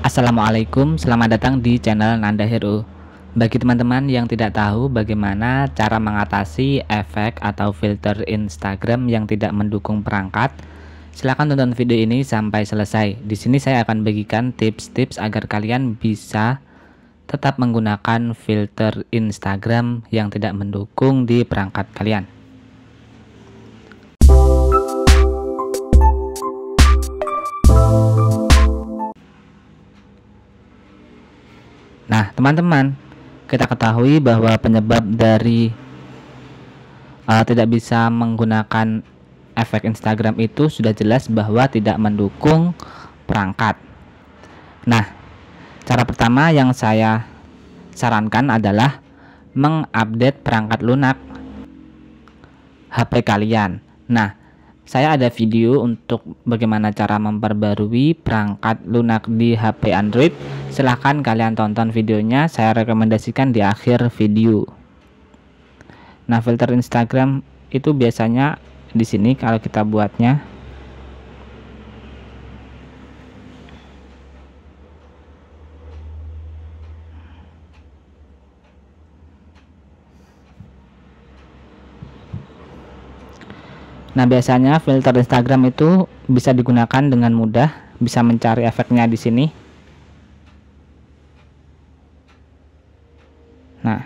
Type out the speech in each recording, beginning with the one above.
Assalamualaikum, selamat datang di channel Nanda Hero. Bagi teman-teman yang tidak tahu bagaimana cara mengatasi efek atau filter Instagram yang tidak mendukung perangkat, silahkan tonton video ini sampai selesai. Di sini saya akan bagikan tips-tips agar kalian bisa tetap menggunakan filter Instagram yang tidak mendukung di perangkat kalian. Nah, teman-teman, kita ketahui bahwa penyebab dari uh, tidak bisa menggunakan efek Instagram itu sudah jelas bahwa tidak mendukung perangkat. Nah, cara pertama yang saya sarankan adalah mengupdate perangkat lunak HP kalian. Nah, saya ada video untuk bagaimana cara memperbarui perangkat lunak di HP Android. Silahkan kalian tonton videonya, saya rekomendasikan di akhir video. Nah, filter Instagram itu biasanya di sini kalau kita buatnya Nah, biasanya filter Instagram itu bisa digunakan dengan mudah, bisa mencari efeknya di sini. Nah,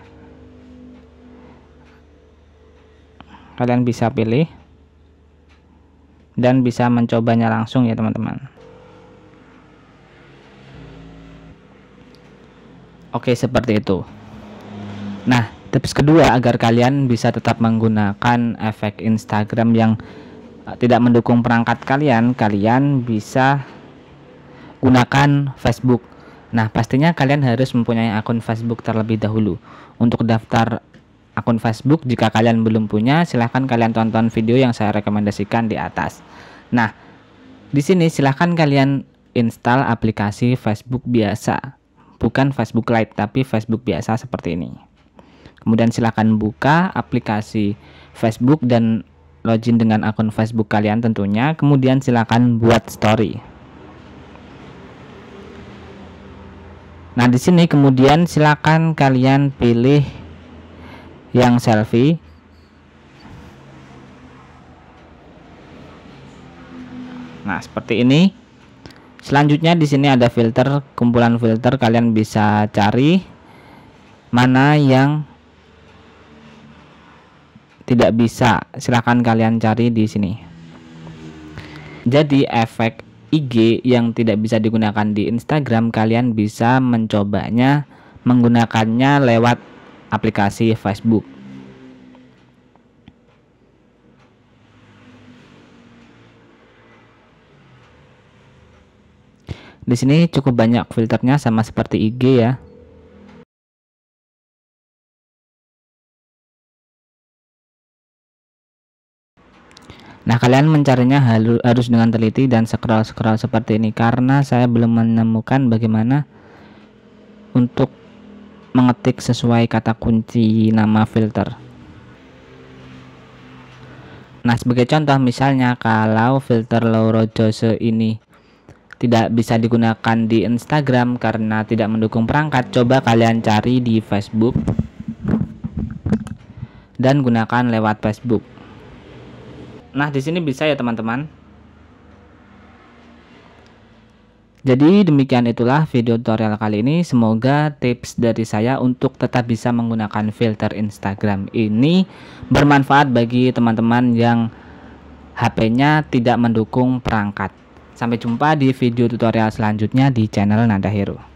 kalian bisa pilih dan bisa mencobanya langsung ya, teman-teman. Oke, seperti itu. Nah, Tips kedua agar kalian bisa tetap menggunakan efek Instagram yang uh, tidak mendukung perangkat kalian, kalian bisa gunakan Facebook. Nah, pastinya kalian harus mempunyai akun Facebook terlebih dahulu. Untuk daftar akun Facebook, jika kalian belum punya, silahkan kalian tonton video yang saya rekomendasikan di atas. Nah, di sini silahkan kalian install aplikasi Facebook biasa, bukan Facebook Lite, tapi Facebook biasa seperti ini. Kemudian silakan buka aplikasi Facebook dan login dengan akun Facebook kalian tentunya. Kemudian silakan buat story. Nah, di sini kemudian silakan kalian pilih yang selfie. Nah, seperti ini. Selanjutnya di sini ada filter, kumpulan filter kalian bisa cari mana yang tidak bisa silahkan kalian cari di sini jadi efek IG yang tidak bisa digunakan di Instagram kalian bisa mencobanya menggunakannya lewat aplikasi Facebook Di sini cukup banyak filternya sama seperti IG ya. Nah, kalian mencarinya harus dengan teliti dan scroll-scroll seperti ini karena saya belum menemukan bagaimana untuk mengetik sesuai kata kunci nama filter. Nah, sebagai contoh misalnya kalau filter Lauro Jose ini tidak bisa digunakan di Instagram karena tidak mendukung perangkat, coba kalian cari di Facebook dan gunakan lewat Facebook. Nah, di sini bisa ya teman-teman. Jadi demikian itulah video tutorial kali ini. Semoga tips dari saya untuk tetap bisa menggunakan filter Instagram ini bermanfaat bagi teman-teman yang HP-nya tidak mendukung perangkat. Sampai jumpa di video tutorial selanjutnya di channel Nanda Hero.